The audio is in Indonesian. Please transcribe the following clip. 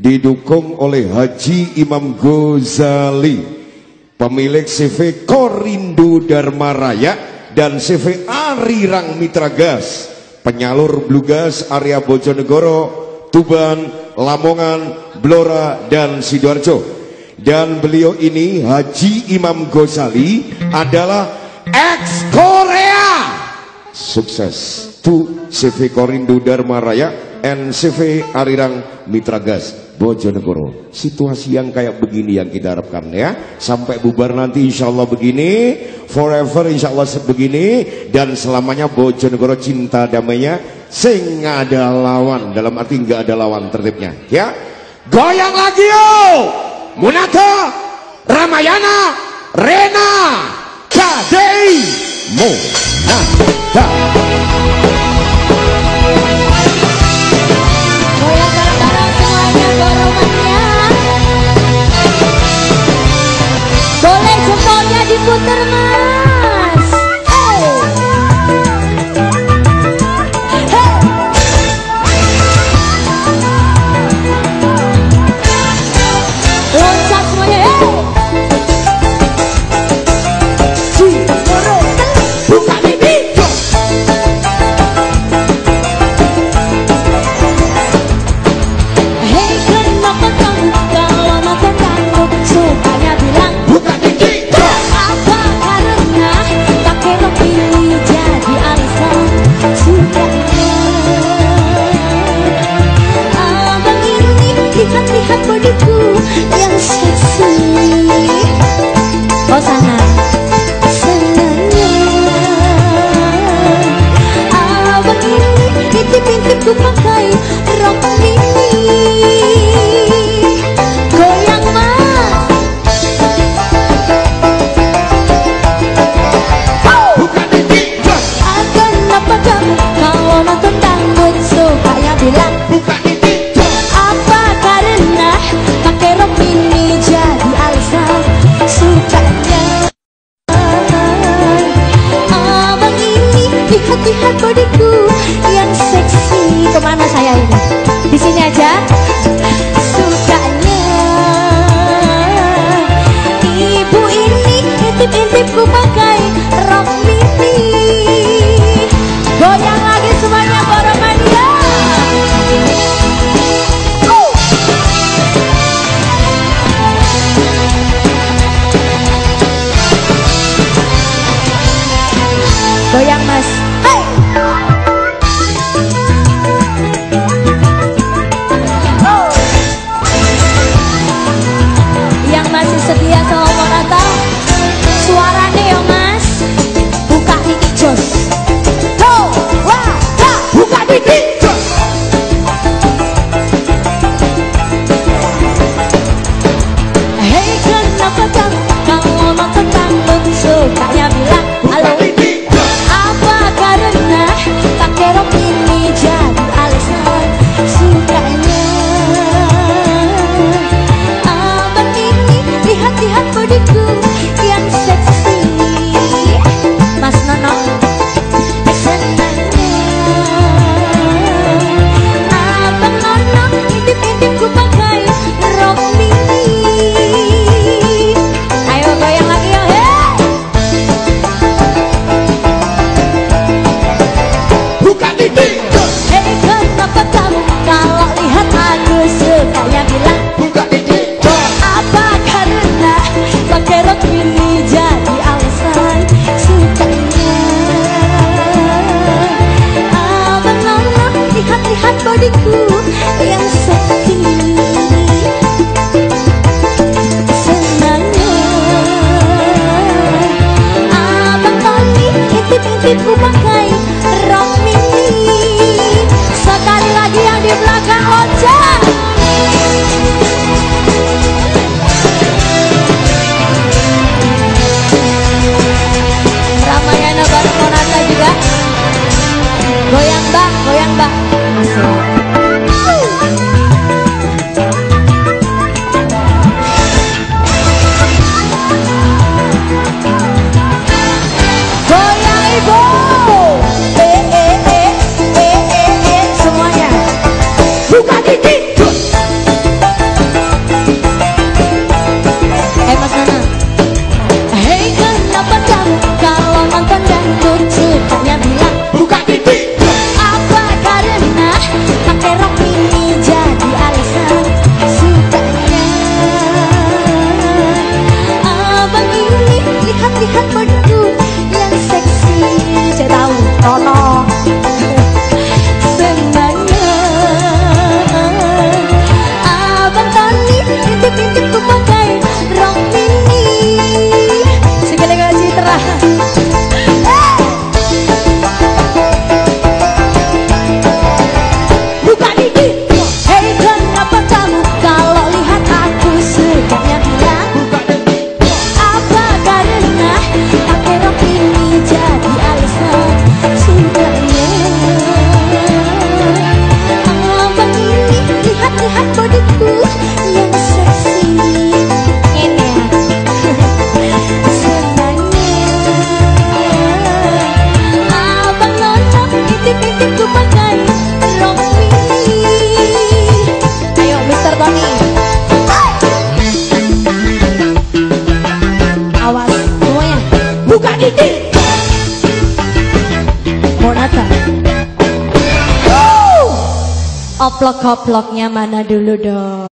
didukung oleh Haji Imam Ghazali pemilik CV Korindo Dharma Raya dan CV Arirang Mitra Gas penyalur Blue Gas area Bojonegoro Tuban, Lamongan, Blora, dan Sidoarjo. Dan beliau ini Haji Imam Ghazali adalah ex Korea. Sukses. Tu CV Korindo Dharma Raya NCV Arirang Mitra Gas Bojonegoro. Situasi yang kayak begini yang kita harapkan ya. Sampai bubar nanti insya Allah begini. Forever insya Allah begini. Dan selamanya Bojonegoro cinta damainya. Sing ada lawan. Dalam arti nggak ada lawan tertibnya ya. Goyang lagi yo! Munata Ramayana Rena Kadei Munata ke mana saya ini? Di sini aja. Sukanya ibu ini intip-intipku pakai rok mini. Goyang lagi semuanya Boromania. Oh. Goyang mas. petit Oplok-oploknya mana dulu dong?